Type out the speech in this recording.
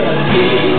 should be.